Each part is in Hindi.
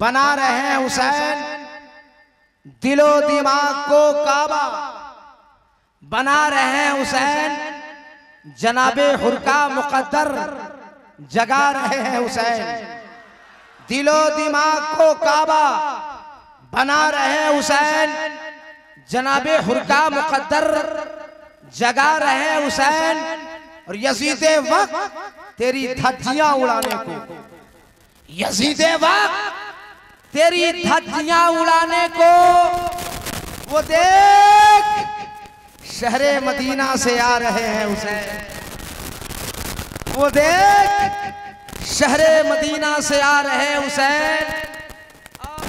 बना रहे हैं हुसैन। दिलो दिमाग को काबा। बना रहे हैं हुसैन। जनाबे हुरका मुकद्दर। जगा रहे हैं हुसैन। दिलो दिमाग को काबा। बना रहे हैं हुसैन। जनाबे हुरका मुकद्दर। जगा रहे हैं हुसैन। और यजीद वक्त तेरी धज्जियाँ उड़ाने को। यजीद वक्त तेरी धज्जियाँ उड़ाने को। वो देख शहरे मदीना से आ रहे हैं उसे। वो देख शहरे मदीना से आ रहे हैं हुसैन और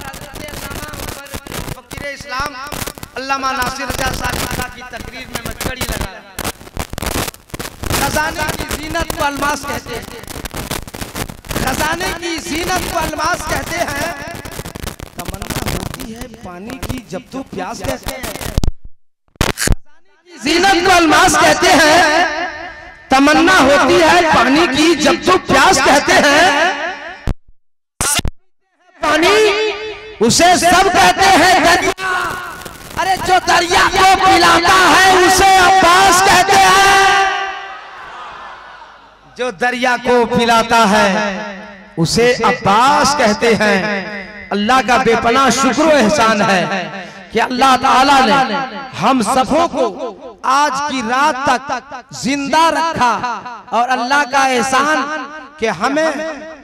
फकीर इस्लाम अल्लामा नासिर साहब की तकरीर में मैं कड़ी लगा खजाने की जीनत को अलमास कहते हैं। खजाने की जीनत को अलमास कहते हैं। है पानी की जब तो प्यास कहते हैं। अलमास कहते हैं। तमन्ना होती है पानी की जब तो प्यास कहते हैं। पानी उसे सब कहते हैं, दरिया। अरे जो दरिया को पिलाता है, उसे अब्बास कहते हैं। जो दरिया को पिलाता है, उसे अब्बास कहते हैं। अल्लाह का बेपना शुक्र एहसान है कि अल्लाह ताला ने हम सबों को आज की रात तक ज़िंदा रखा और अल्लाह का एहसान कि हमें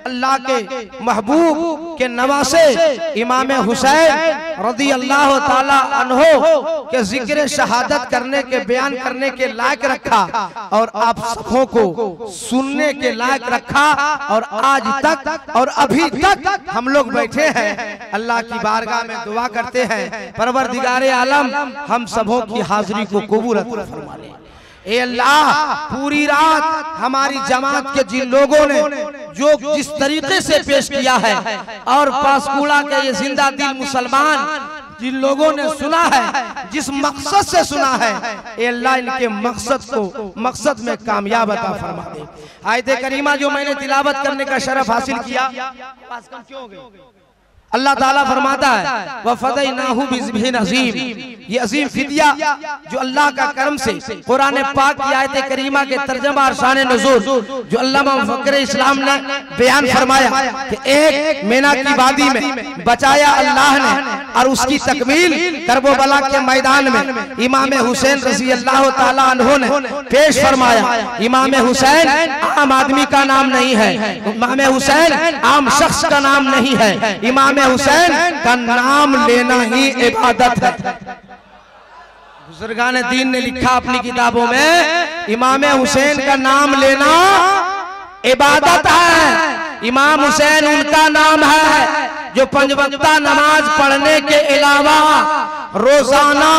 अल्लाह के महबूब के नवासे इमाम हुसैन रदी अल्लाह ताला अनहो के ज़िक्र शहादत करने के बयान करने के लायक रखा और आप सबों को सुनने के लायक रखा और आज तक और अभी तक हम लोग बैठे हैं। अल्लाह की बारगाह में दुआ करते हैं। परवरदिगार आलम हम सबों की हाजिरी को कबूल फरमा ले। ए अल्लाह पूरी रात हमारी जमात के जिन लोगों ने जो जिस तरीके से पेश किया है और पासकूड़ा के ये ज़िंदा दिल मुसलमान जिन लोगों ने सुना है जिस मकसद से सुना है ए अल्लाह इनके मकसद को मकसद में कामयाब अता फरमा दे। आयत करीमा जो मैंने तिलावत करने का शरफ हासिल किया क्यों हो गई? अल्लाह ताला फरमाता है वह फतह नाहू अजीम। ये अजीम फिदिया जो अल्लाह का करम से कुरान पाक की आयत करीमा के तर्जमा और शान नजूर जो अल्लामा फकर इस्लाम ने बयान फरमाया कि एक मेना की वादी में बचाया अल्लाह ने और उसकी तकमील करबोबला के मैदान में इमाम हुसैन रज़ी अल्लाह ताला ने पेश फरमाया इमाम हुसैन आम आदमी का नाम नहीं है इमाम हुसैन आम शख्स का नाम नहीं है इमाम हुसैन का नाम लेना ही इबादत है। बुजुर्गान दीन ने लिखा अपनी किताबों में, इमाम हुसैन का नाम लेना इबादत है। इमाम हुसैन उनका नाम है जो पंचवक्ता नमाज़ पढ़ने के अलावा रोज़ाना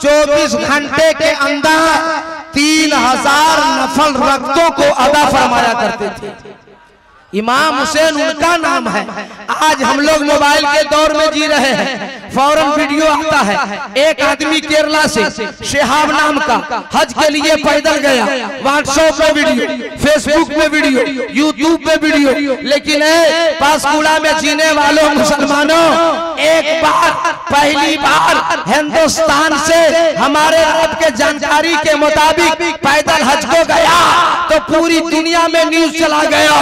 24 घंटे के अंदर तीन हज़ार नफल रक्तों को अदा फरमाया करते थे। इमाम हुसैन उनका नाम है। आज हम लोग मोबाइल के दौर में जी रहे हैं। फ़ौरन वीडियो आता है। एक आदमी केरला से शेहाब नाम का हज के लिए पैदल गया। व्हाट्सएप पे वीडियो फेसबुक पे वीडियो यूट्यूब पे वीडियो। लेकिन पासकुड़ा में जीने वालों मुसलमानों एक बार पहली बार हिंदुस्तान से हमारे रब के जानकारी के मुताबिक पैदल हज को गया। तो पूरी दुनिया में न्यूज़ चला गया।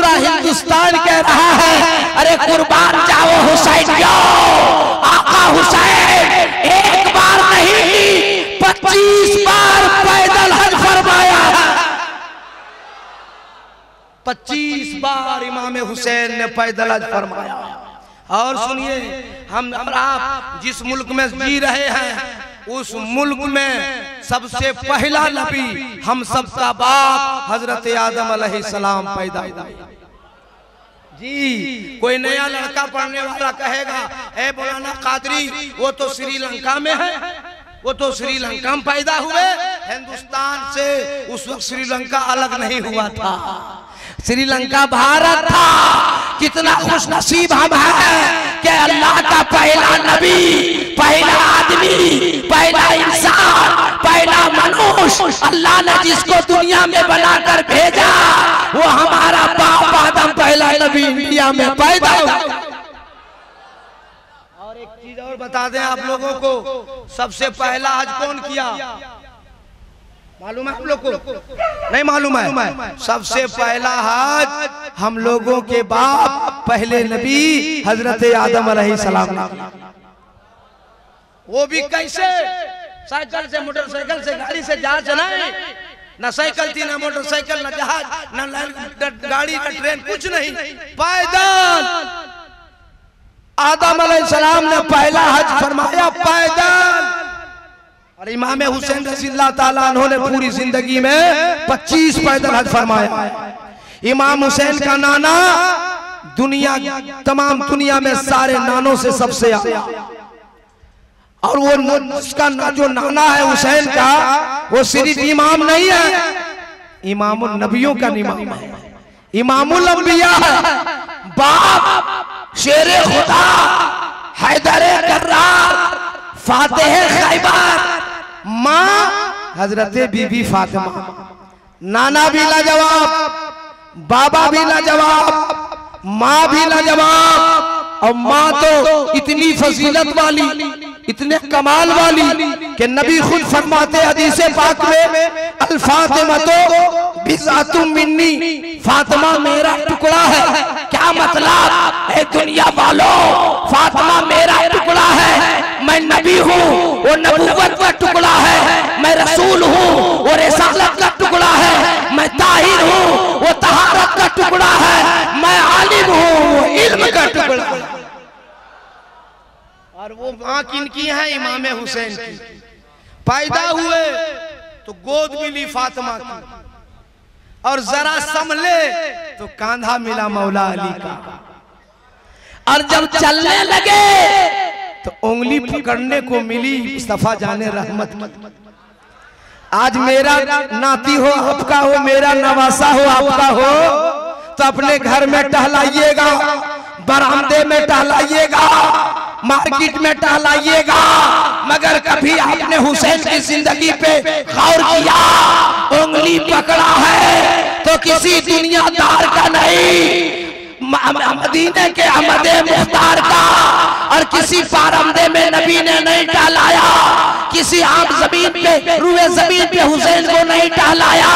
पूरा हिंदुस्तान कह रहा है, अरे कुर्बान जाओ हुसैन जाओ आका हुसैन, एक बार नहीं, पच्चीस बार पैदल हज फरमाया। पच्चीस बार इमाम हुसैन ने पैदल हज फरमाया। और सुनिए, हम आप जिस मुल्क में जी रहे हैं, उस मुल्क में सबसे पहला नबी हम सबका बाप हज़रत आदम सलाम पैदा हुआ जी, कोई नया लड़का पढ़ने वाला कहेगा, ए, मौलाना कादरी, वो तो श्रीलंका में है, वो तो श्रीलंका में पैदा हुए, हिंदुस्तान से उस वक्त श्रीलंका अलग नहीं हुआ था, श्रीलंका भारत था, कितना खुश नसीब हम है कि अल्लाह का पहला नबी पहला आदमी पहला इंसान पहला मनुष्य। अल्लाह ने जिसको दुनिया में बनाकर भेजा वो हमारा बाप आदम पहला नबी इंडिया में पैदा हुआ। चीज़ और बता दें आप लोगों को सबसे पहला आज कौन किया? मालूम है आप लोग को? नहीं मालूम है। सबसे पहला हज हम लोगों के बाप पहले नबी हज़रत आदम सलाम। वो भी कैसे? साइकिल से मोटरसाइकिल से गाड़ी से जहाज़ चलाए? न साइकिल थी न मोटरसाइकिल न जहाज़ न गाड़ी न ट्रेन कुछ नहीं। पैदल आदम सलाम ने पहला हज फरमाया पैदल और इमाम हुसैन रजील्ला ताला उन्होंने पूरी ज़िंदगी में 25 पैदल हज फरमाया। इमाम हुसैन का नाना दुनिया तमाम दुनिया में सारे नानों से सबसे और वो उसका न- जो नाना है हुसैन का वो सिर्फ़ इमाम नहीं है। इमाम नबियों का इमाम है। इमामुल अंबिया है। बाप शेर खुदा हैदर कर्रार फातेह खैबर माँ हज़रत बीबी फातिमा। नाना भी लाजवाब बाबा भी लाजवाब माँ भी लाजवाब। और माँ तो इतनी फजीलत वाली। इतने कमाल वाली कि नबी खुद फरमाते हदीस पाक में, अल फातिमा तो मिन्नी, फातिमा मेरा टुकड़ा है। क्या मतलब? है दुनिया वालों, फातिमा मेरा टुकड़ा है। मैं नबी हूँ, वो नबूवत का टुकड़ा है। मैं रसूल हूँ, वो रिसालत का टुकड़ा है। मैं ताहिर हूँ, वो तहारत का टुकड़ा है। मैं आलिम हूँ वो इल्म का टुकड़ा है और वो माँ किनकी है? इमाम हुसैन की। पैदा हुए तो गोद मिली फातिमा की। और जरा संभले तो कांधा मिला मौला अली का। और जब चलने लगे तो उंगली पकड़ने को मिली मुस्तफ़ा जाने रहमत आज मेरा नाती हो आपका हो मेरा नवासा हो आपका हो तो अपने घर में टहलाइएगा बरामदे में टहलाइएगा। मार्केट में टहलाइएगा। मगर कभी आपने हुसैन की ज़िंदगी पे गौर किया, उंगली पकड़ा है तो किसी दुनियादार का नहीं। मदीने के अहमद मुख्तार का और किसी पारमदे में नबी ने नहीं टहलाया। किसी आम ज़मीन पे रुए ज़मीन पे हुसैन को नहीं टहलाया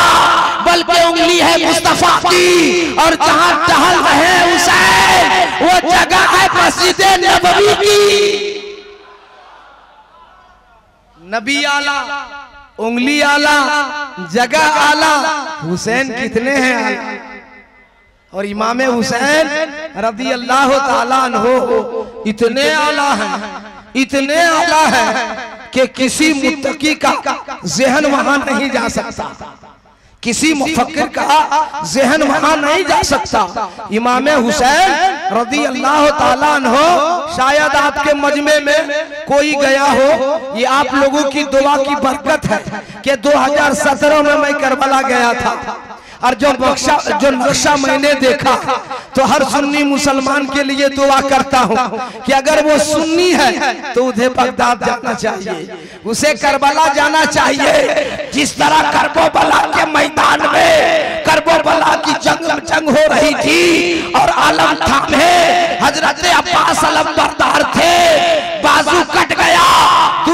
बल्कि उंगली है मुस्तफ़ा की और जहाँ टहल रहे हुसैन वो जगह है मस्जिद नबवी की। नबी आला उंगली आला जगह आला हुसैन कितने हैं? और इमाम हुसैन रबी अल्लाह ताला हो इतने आला हैं इतने आला है। कि किसी मुत्तकी का जहन वहाँ नहीं जा सकता। किसी मुफक्किर का जहन वहाँ नहीं जा सकता। इमाम हुसैन रदी अल्लाह ताला हो शायद आपके मजमे में कोई गया हो ये आप लोगों की दुआ की बरकत है कि 2017 में मैं करबला गया था। और जो बख्शा जो नक्शा मैंने देखा तो हर सुन्नी मुसलमान के लिए दुआ करता हूँ कि अगर वो सुन्नी है तो उन्हें बगदाद जाना चाहिए। उसे करबला जाना चाहिए। जिस तरह करबोबला के मैदान में करबोबला की जंग जंग हो रही थी और आलम थामे हज़रत अब्बास अलम बरदार थे। बाजू कट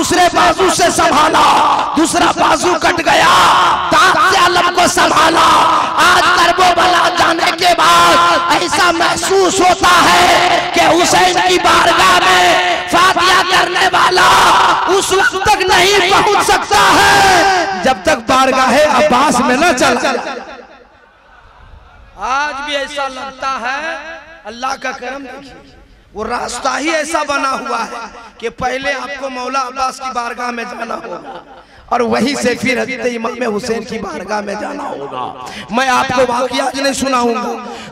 दूसरे बाजू से संभाला, दूसरा बाजू कट गया आलम को संभाला। आज करबो बला जाने के बाद ऐसा महसूस होता है कि हुसैन की बारगाह में फातिया करने वाला उस वक्त तक नहीं पहुँच सकता है, जब तक बारगाह अब्बास में न चला। आज भी ऐसा लगता है, अल्लाह का करम देखिए। वो रास्ता ही ऐसा बना हुआ है कि पहले आपको मौला अब्बास की बारगाह में जाना होगा। और वहीं से फिर हज़रत इमाम हुसैन की बारगाह में जाना होगा। मैं आपको वाकया आज नहीं सुनाऊँगा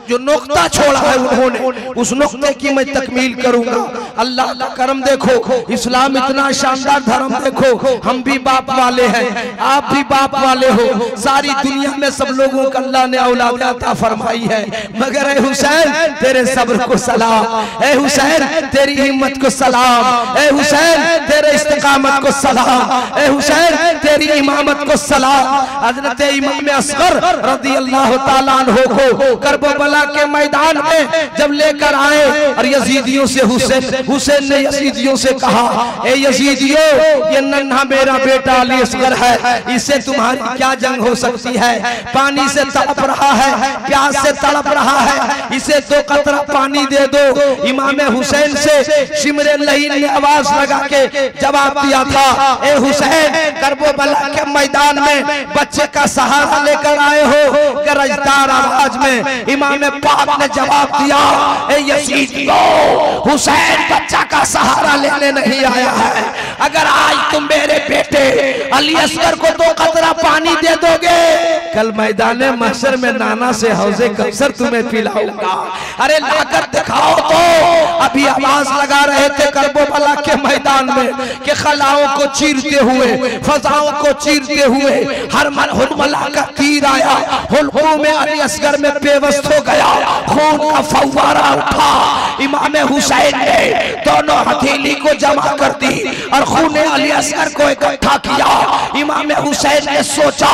जो नुक्ता छोड़ा है उन्होंने उस नुक्ते की मैं तकमील करूँगा। अल्लाह का करम देखो इस्लाम इतना शानदार धर्म देखो हम भी बाप वाले हैं आप भी बाप वाले हो। सारी दुनिया में सब लोगों को अल्लाह ने औलाद फरमाई है। मगर ए हुसैन तेरे सब्र को सलाम। ए हुसैन तेरी हिम्मत को सलाम। ए हुसैन तेरे इस्तिकामत को सलाम ए हुसैन तेरी इमामत को सलाम हज़रत इमाम असगर रदी अल्लाह अन्हो को करबला के मैदान में जब लेकर आए और यजीदियों से हुसैन हुसैन ने यजीदियों से कहा, ए यजीदियों, ये नन्हा मेरा बेटा अली असगर है। इससे तुम्हारी क्या जंग हो सकती है? पानी से तड़प रहा है, प्यास से तड़प रहा है। इसे दो कतरा पानी दे दो। इमाम हुसैन से सिमरे लहीन ने आवाज़ लगा के जवाब दिया था, ए हुसैन करबला के मैदान में बच्चे का सहारा लेकर आए हो गरजदार आवाज़ में इमाम पाक ने जवाब दिया हुसैन बच्चा का सहारा लेने नहीं आया है। अगर आज तुम मेरे बेटे अली असगर को दो कतरा पानी दे दोगे, कल मैदान मशर में नाना से हौजे कौसर तुम्हें पिलाऊँगा। अरे लाकर दिखाओ तो। अभी आवाज़ लगा रहे थे करबोबला के मैदान में, कि खलाओं को चीरते हुए फजाओं को चीरते हुए हर मन हुलमला का तीर आया। हुलकू में अली असगर में बेवस्त हो गया। खून का फव्वारा उठा। इमाम हुसैन ने दोनों हथेली को जमा कर दी और खून अली असगर को इकट्ठा किया। इमाम हुसैन ने सोचा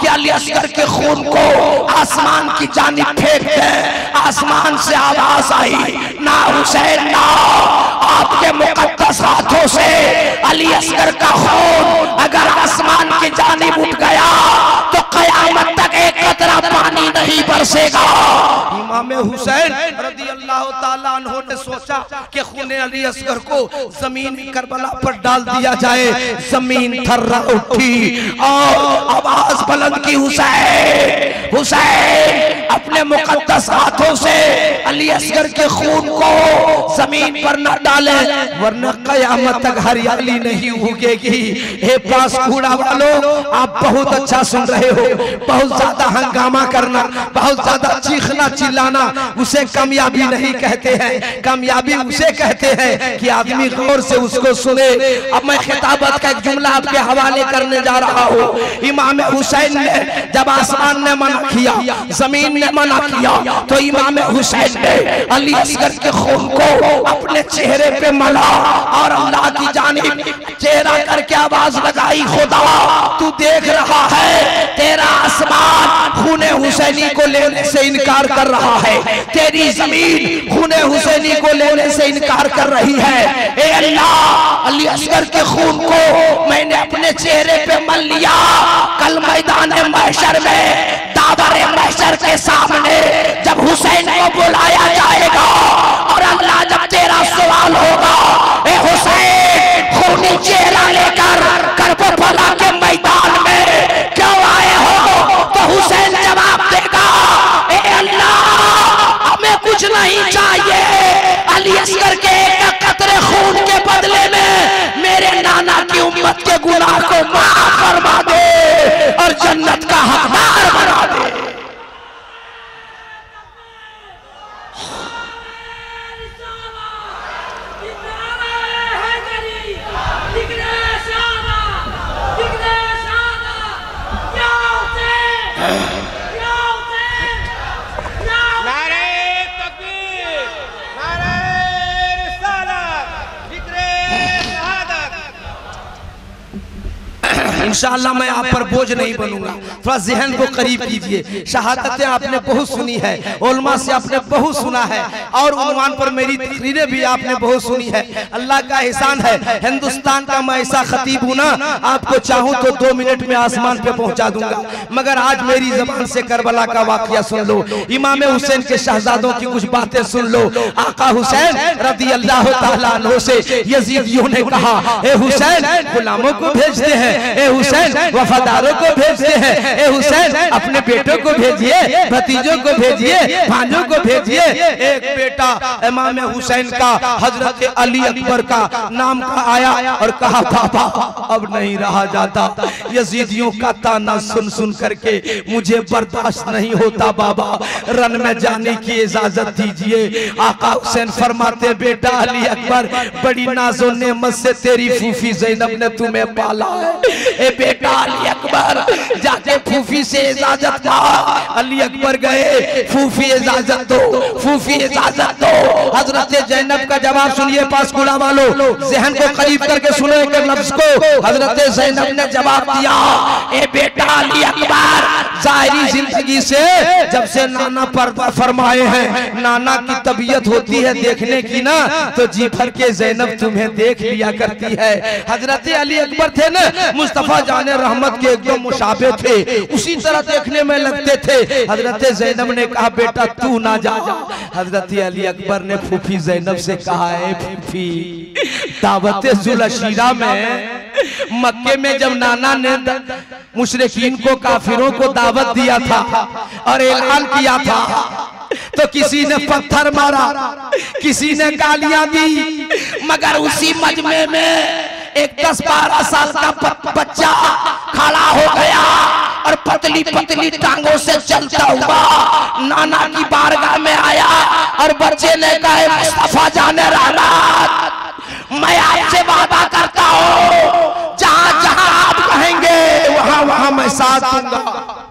कि अली असगर के खून को आसमान की जानी फेंक दे। आसमान से आवाज़ आई, ना हुसैन, ना। आपके मुकद्दस हाथों से अली असगर का खून अगर आसमान की जानिब उठ गया तो कयामत तक एक कतरा पानी नहीं बरसेगा। इमाम हुसैन रदी अल्लाह ने सोचा कि खून अली असगर को ज़मीन करबला पर डाल दिया जाए। ज़मीन थर्रा उठी। और आवाज़ बुलंद की हुसैन हुसैन, अपने मुकद्दस हाथों से अली असगर के खून को ज़मीन पर न डाले, वरना कयामत तक हरियाली नहीं उगेगी। हे पास कूड़ा वालों, आप बहुत अच्छा सुन रहे हो। बहुत ज़्यादा हंगामा करना, बहुत ज़्यादा चीखना चिल्लाना, उसे कामयाबी नहीं कहते हैं, कामयाबी उसे कहते हैं कि आदमी गौर से उसको सुने। अब मैं खिताबत का एक जुमला आपके हवाले करने जा रहा हूँ। इमाम हुसैन ने जब आसमान ने मना किया, ज़मीन ने मना किया तो इमाम हुसैन ने अली असगर के खून को अपने चेहरे पे मला और अल्लाह की जानिब चेहरा करके आवाज़ लगाई, खुदा, तू देख रहा है, तेरा आसमान खूने हुसैनी को लेने से इनकार कर रहा है। तेरी ज़मीन खूने हुसैनी को लेने से इनकार कर रही है। ए अल्लाह अली असगर के खून को मैंने अपने चेहरे पे मल लिया। कल मैदान महशर में दाबर महशर के सामने जब हुसैन को बुलाया जाएगा और अल्लाह जब तेरा सवाल होगा ए हुसैन खूनी चेहरा लेकर करबला के मैदान इंशाअल्लाह मैं आप पर बोझ नहीं बनूँगा। थोड़ा जहन को करीब कीजिए। शहादतें आपने बहुत सुनी है। ओलमा से आपने बहुत सुना है। और उन्वान पर मेरी तकरीरें भी आपने बहुत सुनी है। अल्लाह का एहसान है। हिंदुस्तान का मैं ऐसा खतीब हूँ ना, आपको चाहूँ तो दो मिनट में आसमान पे पहुँचा दूँगा। मगर आज मेरी जबान से करबला का वाकया सुन लो। इमाम हुसैन के शहजादों की कुछ बातें सुन लो। आका हुसैन रदी अल्लाह से यजीदियों ने कहा, ए हुसैन, गुलामों को भेजते हैं। हुसैन वफादारों को भेजते हैं। ए हुसैन अपने बेटों को भेजिए भतीजों को भेजिए भांजों को भेजिए। एक बेटा इमाम हुसैन का हज़रत अली अकबर का नाम का आया और कहा पापा अब नहीं रहा जाता। यजीदियों का ताना सुन सुन करके मुझे बर्दाश्त नहीं होता बाबा। रन में जाने की इजाज़त दीजिए। आका हुसैन फरमाते बेटा अली अकबर बड़ी नाजो नेमत से तेरी फूफी जैनब ने तुम्हें पाला है। ए बेटा अली अकबर, जाके फूफी से इजाज़त मांग। अली अकबर गए, फूफी, इजाज़त दो, फूफी, इजाज़त दो। हज़रत जैनब का जवाब सुनिए, पास गुला वालो, जहन को करीब करके सुनो एक लफ्ज को। हज़रत जैनब ने जवाब दिया, ए बेटा अली अकबर, जाहिरी ज़िंदगी से जब से नाना पर फरमाए हैं, नाना की तबीयत होती है देखने की ना तो जी भर के जैनब तुम्हें देख लिया करती है। हज़रत अली अकबर थे ना, मुस्तफ़ा जाने रहमत के एकदम मुशाबे थे। उसी तरह देखने में लगते थे। हज़रत जैनब ने कहा, बेटा, तू ना जा। हज़रत अली अकबर ने फूफी जैनब से कहा है फूफी, दावत जुलशीरा में मक्के में जब नाना ने मुशरकिन को, काफिरों को दावत दिया था और ऐलान किया था तो किसी ने पत्थर मारा, किसी ने गालियाँ दी, मगर उसी मजमे में एक दस बारह साल का बच्चा खड़ा हो गया और पतली पतली टांगों से चलता हुआ नाना की बारगाह में आया और बच्चे ने कहा मुस्तफ़ा जाने रहा मैं आपसे वादा करता हूँ जहाँ जहाँ आप कहेंगे वहाँ वहाँ मैं साथ दूँगा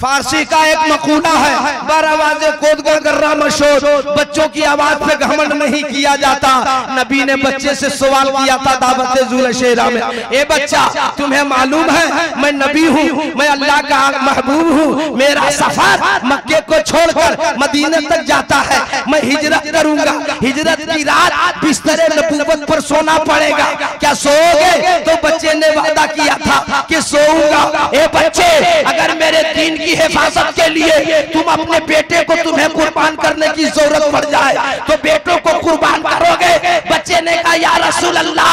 फारसी का एक मकूला है। बर आवाजे कोद गर्रा मशोर बच्चों की आवाज़ पे घमंड नहीं किया जाता। नबी ने बच्चे से सवाल किया था दावत जुलशेरा में। ए बच्चा तुम्हें मालूम है मैं नबी हूँ। मैं अल्लाह का महबूब हूँ। मेरा सफ़र मक्के को छोड़कर मदीने तक जाता है। मैं हिजरत करूँगा। हिजरत की रात बिस्तरे नबूवत पर सोना पड़ेगा। क्या सोओगे? तो बच्चे ने वादा किया था कि सोऊँगा। ए बच्चे अगर मेरे दीन की की हिफाजत के लिए। तुम अपने बेटे को तुम्हें कुर्बान करने की ज़रूरत पड़ जाए। तो बेटों को कुर्बान करोगे। बच्चे ने कहा, या रसूल अल्लाह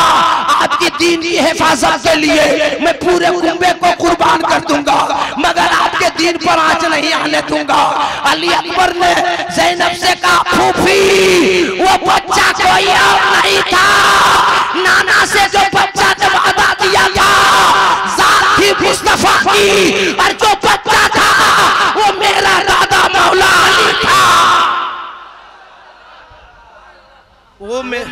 आपकी दीन की हिफाजत के लिए। मैं पूरे कुंबे को कुर्बान कर दूँगा। मगर आपके दीन पर आँच नहीं आने दूँगा। अली अकबर ने जैनब से कहा, फूफी, वो बच्चा कोई और नहीं था। नाना से जो बच्चा वादा दिया था थी मुस्तफ़ा की, और जो बच्चा था वो मेरा दादा मौला अली था वो मैं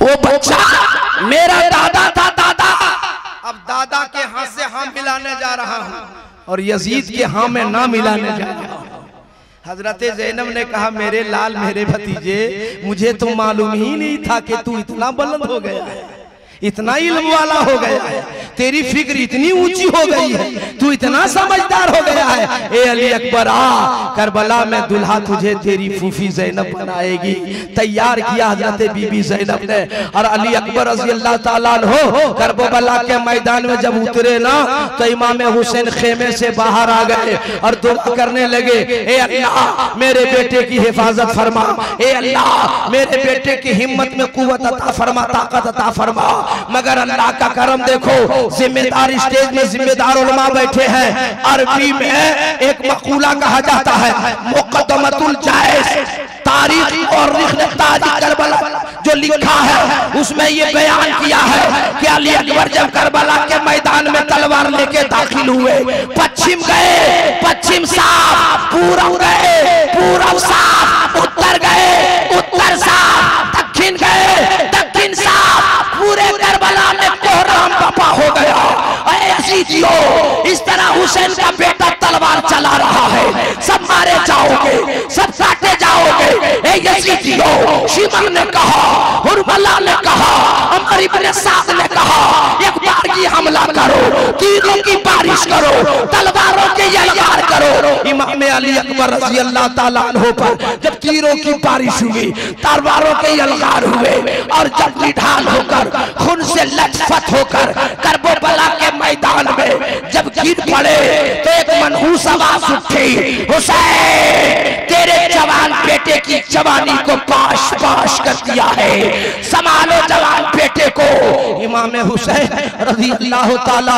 वो बच्चा मेरा दादा था दादा। अब दादा के हाथ से हाँ मिलाने जा रहा हूँ और यजीद के हाँ में ना मिलाने जा रहा हूँ। हज़रत जैनब ने कहा मेरे लाल मेरे भतीजे मुझे तो मालूम ही नहीं था कि तू इतना बुलंद हो गया। है। इतना इल्म वाला हो गया है। तेरी फ़िक्र इतनी ऊँची हो गई है। तू इतना समझदार हो गया है। ए अली अकबर, आ, करबला में दुल्हा तुझे तेरी फूफी जैनब बनाएगी। तैयार किया हज़रत बीबी जैनब ने। और अली अकबर रज़ी अल्लाह तआला हो करबला के मैदान में जब उतरे ना तो इमाम हुसैन खेमे से बाहर आ गए और दुआ करने लगे, ए अल्लाह, मेरे बेटे की हिफाजत फरमा। ए अल्लाह, मेरे बेटे की हिम्मत में कुवत अता फरमा, ताकत अता फरमा। मगर अल्लाह का करम देखो, जिम्मेदार स्टेज में जिम्मेदार उलमा बैठे हैं। अरबी में एक मकूला कहा जाता है मुकदमतुल तारीख और जो लिखा है, उसमें ये बयान किया है कि अली अकबर जब करबला के मैदान में तलवार लेके दाखिल हुए, पश्चिम गए, पश्चिम साफ़, पूरब गए, पूरब साफ़, उत्तर गए, उत्तर साफ़, दक्षिण गए जियो इस तरह हुसैन का बेटा तलवार चला रहा है। सब मारे जाओगे, सब काटे जाओगे। यजीदियो शिमर ने कहा, हुरबला ने कहा अमर इब्ने साद ने कहा, एक बार की हमला करो तीरों की बारिश करो, तलवारों के यलगार करो। इमाम अली अकबर रज़ी अल्लाह ताला पर जब तीरों की बारिश हुई, तलवारों के यलगार हुए और जब निढाल होकर, खून से लथपथ होकर करबला के मैदान में जब गिर पड़े तो एक हुसैन, तेरे जवान बेटे की जवानी को पाश पाश कर दिया है। संभालो जवान बेटे को। इमाम हुसैन रज़ी अल्लाह ताला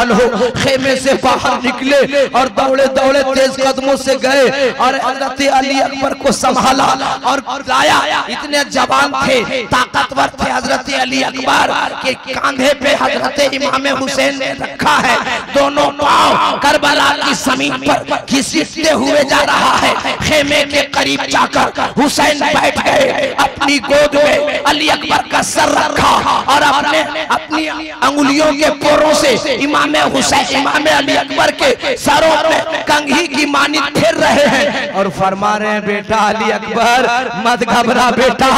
खेमे से बाहर निकले और दौड़े दौड़े तेज कदमों से गए और हज़रत अली अकबर को संभाला और लाया। इतने जवान थे, ताकतवर थे हज़रत अली अकबर के कांधे पे हज़रत इमाम हुसैन ने रखा है। दोनों पाँव करबला की ज़मीन पर घिसटते हुए जा रहा है। खेमे के करीब जाकर हुसैन बैठ गए। अपनी गोद में अली अकबर का सर रखा और अपने अपनी अंगुलियों के पोरों से इमाम हुसैन इमाम अली अकबर के सरों पे कंघी की मानी फिर रहे हैं। और फरमा रहे हैं बेटा अली अकबर मत घबरा बेटा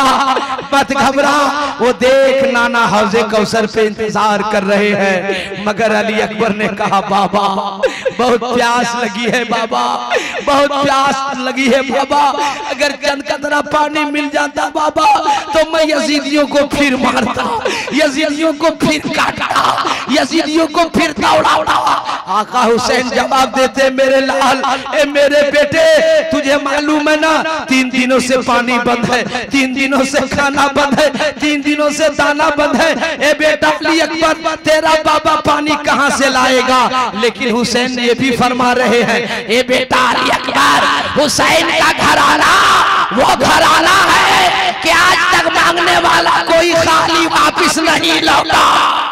मत घबरा। वो देख नाना हौजे कौसर पे इंतज़ार कर रहे हैं। मगर अली अकबर ने कहा बाबा बहुत प्यास लगी है बाबा। बहुत प्यास लगी है बाबा। अगर चंद कतरा पानी मिल जाता बाबा तो मैं यजीदियों को फिर मारता, यजीदियों को फिर काटता, यजीदियों को फिर दौड़ाता। आका हुसैन जवाब देते, मेरे लाल, ए मेरे बेटे, तुझे मालूम है ना, तीन दिनों से पानी बंद है, तीन दिनों से खाना बंद है, तीन दिनों से दाना बंद है। ए बेटा, अली अकबर, तेरा बाबा पानी कहाँ से लाएगा? लेकिन हुसैन ये भी फरमा रहे हैं ये बेटा अली अकबर, हुसैन का घराना, वो घराना है कि आज तक मांगने वाला कोई खाली वापिस नहीं लौटा।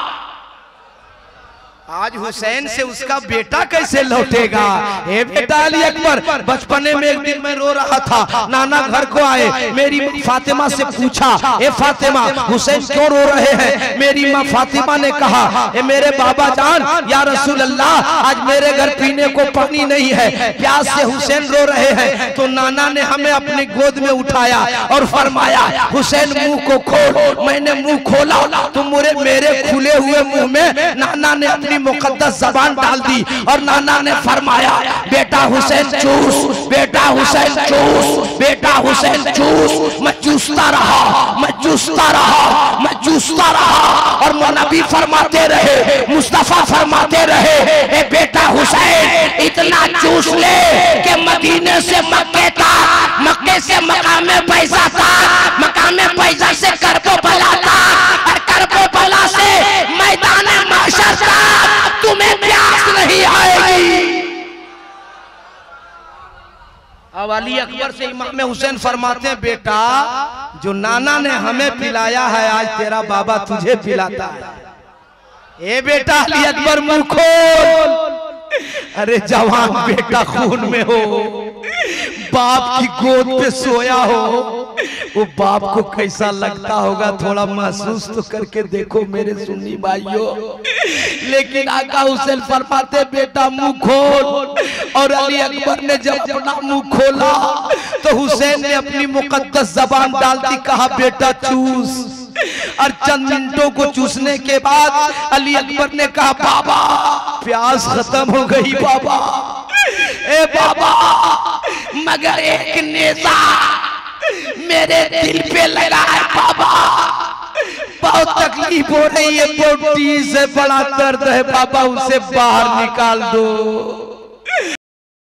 आज हुसैन से उसका बेटा कैसे लौटेगा? ए बेटा अली अकबर बचपने में एक दिन मैं रो रहा था। नाना घर को आए मेरी फातिमा से पूछा हे फातिमा हुसैन क्यों रो रहे हैं? मेरी माँ फातिमा ने कहा ए मेरे बाबा जान या रसूल अल्लाह आज मेरे घर पीने को पानी नहीं है प्यास से हुसैन रो रहे हैं। तो नाना ने हमें अपनी गोद में उठाया और फरमाया हुसैन मुँह को खोल मैंने मुँह खोला तो मेरे मेरे खुले हुए मुँह में नाना ने अपनी मुकद्दस जबान डाल दी और नाना ने फरमाया, बेटा हुसैन चूस, बेटा हुसैन चूस, बेटा हुसैन चूस, मैं चूसता रहा, मैं चूसता रहा, मैं चूसता रहा। और नबी फरमाते रहे, मुस्तफ़ा फरमाते रहे, ए बेटा हुसैन, इतना चूस ले कि मदीने से मक्के था मक्के से मकामे पैसा था मकामे पैसा से करबो भला अली अकबर से इमाम हुसैन फरमाते हैं, बेटा, जो नाना ने हमें पिलाया है, आज तेरा बाबा तुझे पिलाता है। ए बेटा, अली अकबर मुँह खोल। अरे जवान बेटा खून में हो बाप की गोद पे सोया हो। वो बाप को कैसा लगता होगा थोड़ा महसूस तो करके देखो मेरे सुन्नी भाइयों। लेकिन आका हुसैन फरमाते बेटा मुँह खोल। और अली अकबर ने जब अपना मुँह खोला तो हुसैन ने अपनी मुकद्दस जबान डाल दी कहा बेटा चूस। और चंद मिनटों को चूसने के बाद अली अकबर ने कहा, बाबा, प्यास खत्म हो गई, बाबा। ए, बाबा, मगर एक नेता मेरे दिल पे लगा है, बाबा। बहुत तकलीफ़ हो रही है बोटी से बड़ा दर्द है, बाबा, उसे बाहर निकाल दो।